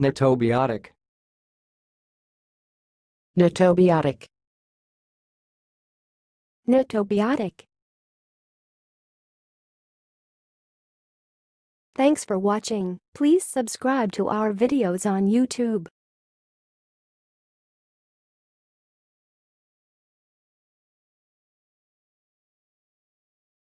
Netobiotic. Netobiotic. Notobiotic. Thanks for watching. Please subscribe to our videos on YouTube.